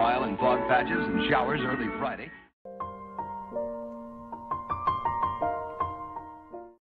mile in fog patches and showers early Friday.